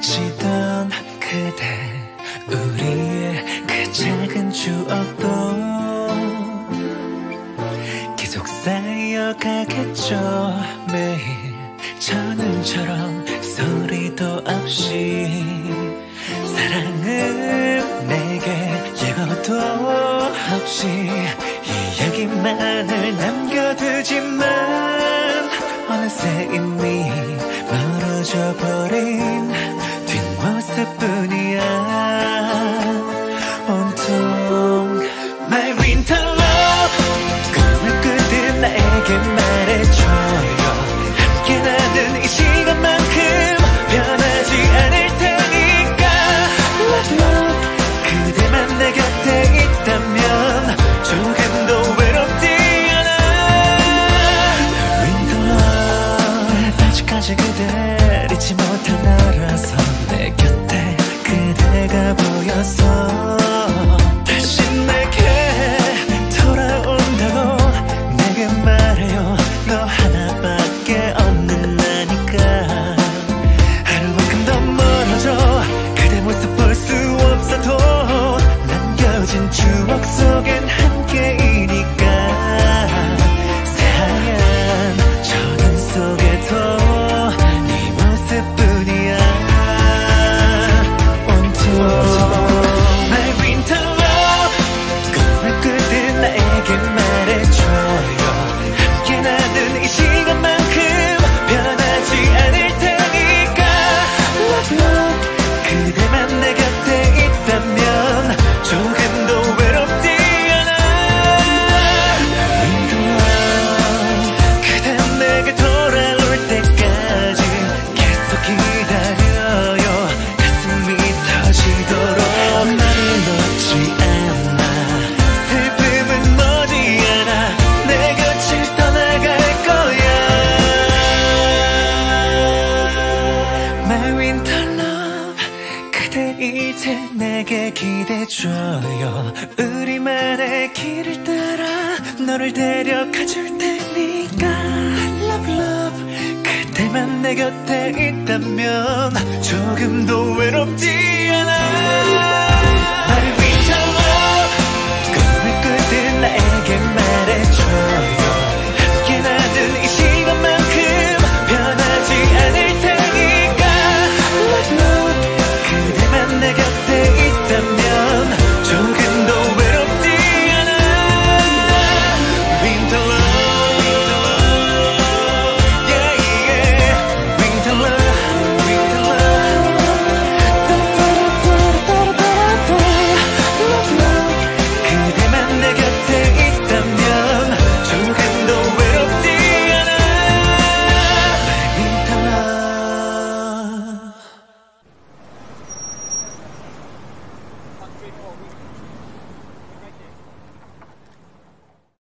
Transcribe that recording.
스치던 그대 우리의 그 작은 추억도 계속 쌓여가겠죠. 매일 전음처럼 소리도 없이 사랑을 내게 예고도 없이 아직까지 그댈 잊지 못한 나라서 내 곁에 그대가 보여서 다시 내게 돌아온다고 내게 말해요. 너 하나밖에 없는 나니까. 하루만큼 더 멀어져 그대 모습 볼 수 없어도 남겨진 추억 winter love 그대 이제 내게 기대줘요. 우리만의 길을 따라 너를 데려가 줄 테니까. Love love. 그대만 내 곁에 있다면 조금 더 외롭지 않아